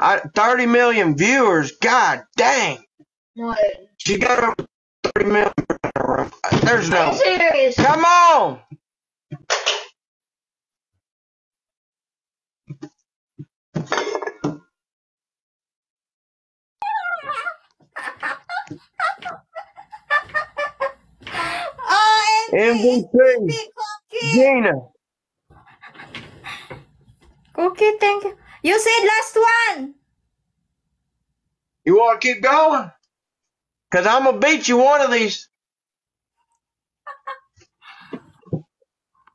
I, 30 million viewers. God dang. What? She got over 30 million. There's no. you serious? Come on. MVP. Gina. Okay, thank you. You said last one. You want to keep going? Because I'm going to beat you one of these.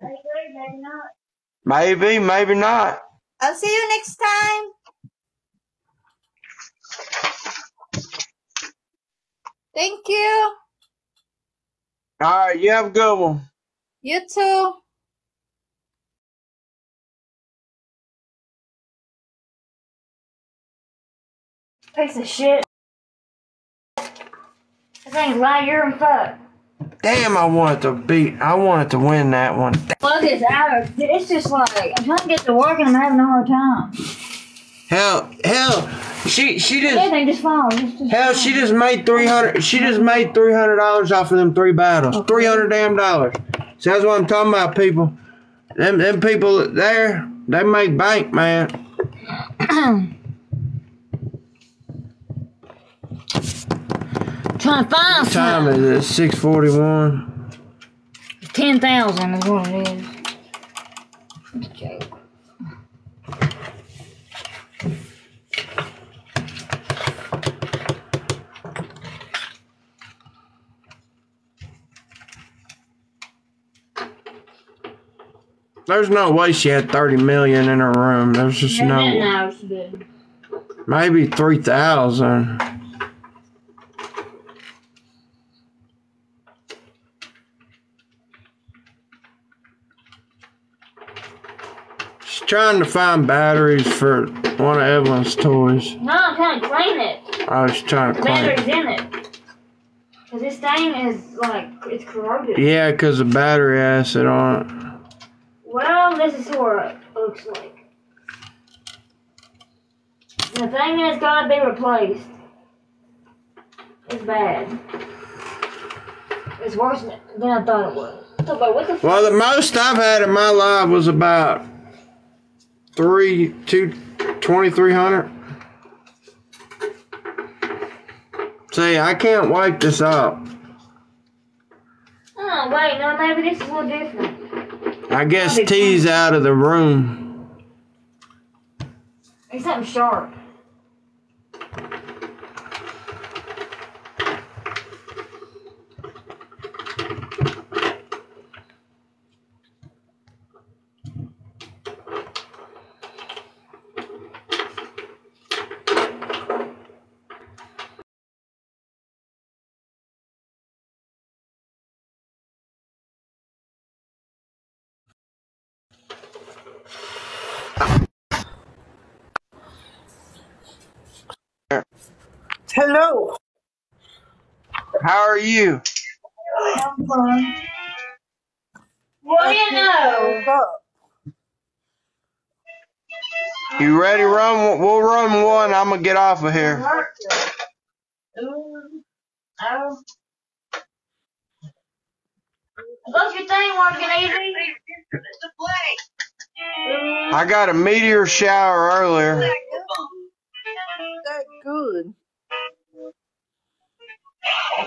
Maybe, maybe not. I'll see you next time. Thank you. All right, you have a good one. You too. Piece of shit. This ain't you're in fuck. Damn, I wanted to beat. I wanted to win that one. Fuck is out. It's just like I'm trying to get to work and I'm having a hard time. Hell, hell, she she just Everything just falls. It's just hell she just made three hundred. She just made three hundred dollars off of them three battles. Three hundred damn dollars. So that's what I'm talking about, people. Them them people there, they make bank, man. trying time something. is it? Six forty one. Ten thousand is what it is. It's a joke. There's no way she had 30 million in her room. There's just no, no, no way. Maybe 3,000. She's trying to find batteries for one of Evelyn's toys. No, I'm trying to clean it. I was trying to clean. Battery's in it. Cause this thing is like it's corroded. Yeah, because the battery acid on it. Well, this is what it looks like. The thing is gotta be replaced. It's bad. It's worse than I thought it was. But what the Well, the most I've had in my life was about three, two, twenty-three hundred. See, I can't wipe this up. Oh, wait, no, maybe this is a little different. I guess T's out of the room. It's something sharp. Hello. How are you? What do you know? You ready? Run. We'll run one. I'm gonna get off of here. Your thing working easy? I got a meteor shower earlier. That good.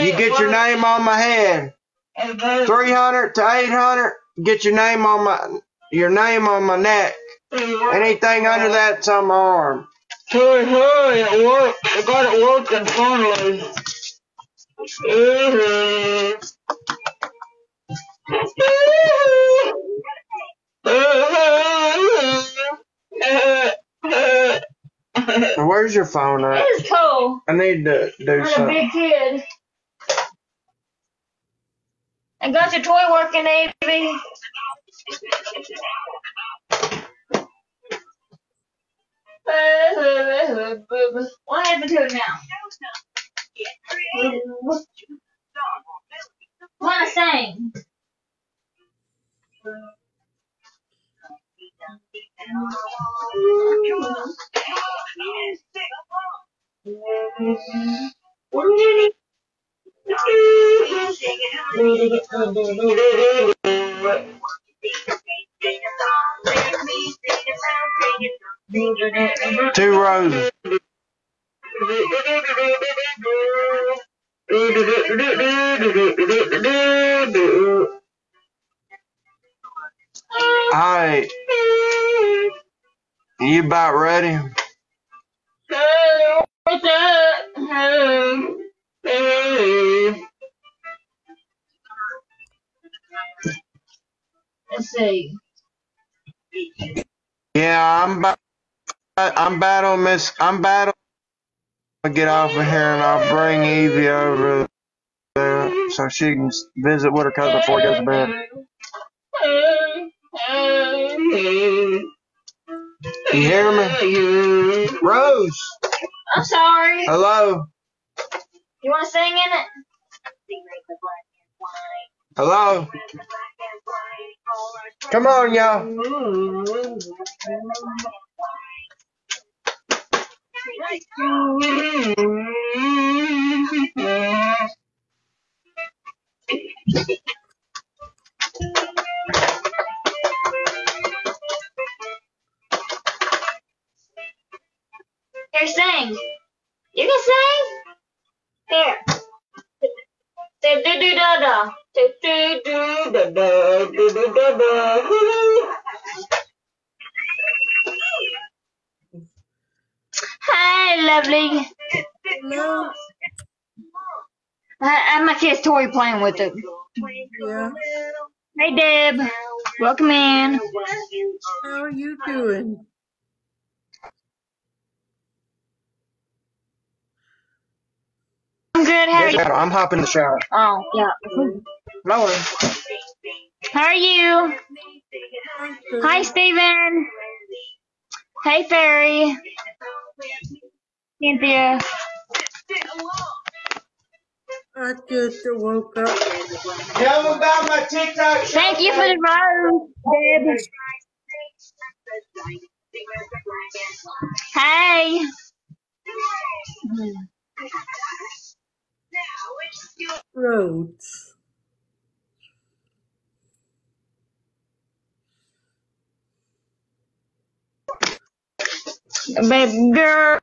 you get your name on my head. 300 to 800, get your name on my your name on my neck. Anything under that's on my arm. Hey, hey, it worked. I got it working finally. Where's your phone at? It's is cool. I need to do I'm a something. big kid. I got your toy working, Avy. What happened to it now? Want to sing? Two roses. Alright. You about ready? See. Yeah, I'm about. I'm bad on Miss. I'm bad on. I'll get off of here and I'll bring Evie over there so she can visit with her cousin before he goes to bed. You hear me? Rose, I'm sorry. hello, You want to sing in it? hello. Come on, y'all. Hi, lovely. No. I, I have my kid's toy playing with it. Yeah. Hey, Deb. Welcome in. How are you doing? Good. How are you? I'm hopping the shower. Oh, yeah. Lower. How are you? Hi, Steven. Hey, Fairy. Cynthia. I just woke up. Tell them about my TikTok. Thank you for the rose, Deb. Hey. Roads. Baby girl.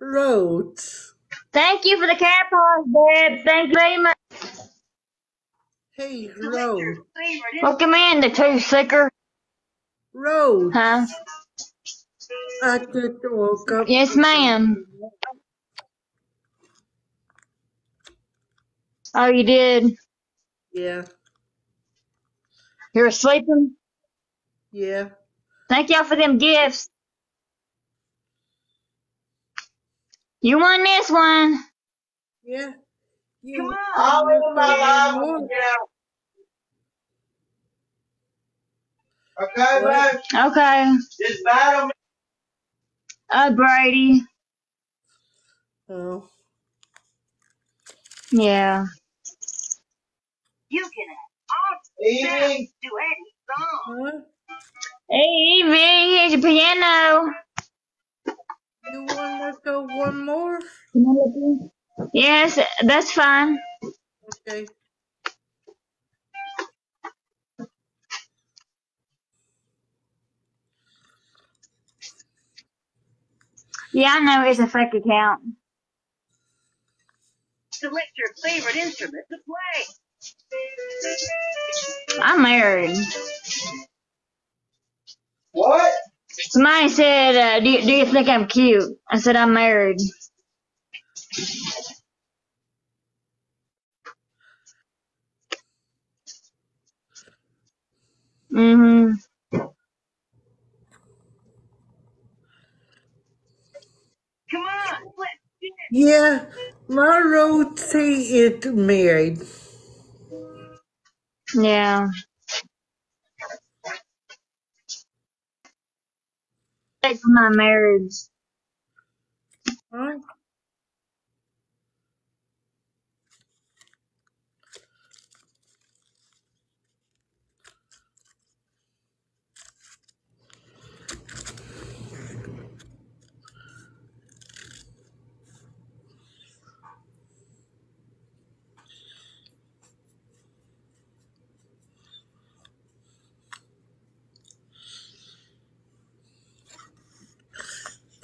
Roads. Thank you for the cat paws, babe. Thank you very much. Hey, road. Welcome in, the two sicker. Road. Huh? I just woke up. Yes, ma'am. Oh, you did? Yeah. You're sleeping? Yeah. Thank y'all for them gifts. You won this one. Yeah. You, I'll live my life. More. Okay, What? man. Okay. Just battle me. Uh, Brady. Oh. Yeah. You can Evening. do any song. Huh? Hey, Evie, here's your piano. You wanna go one more? Yes, that's fine. Okay. Yeah, I know it's a fake account. Select your favorite instrument to play. I'm married. What? Somebody said, uh, do, do you think I'm cute? I said, I'm married. Mm-hmm. Come on, let's get it. Yeah, my road say it married. Yeah. Thanks my marriage. Huh?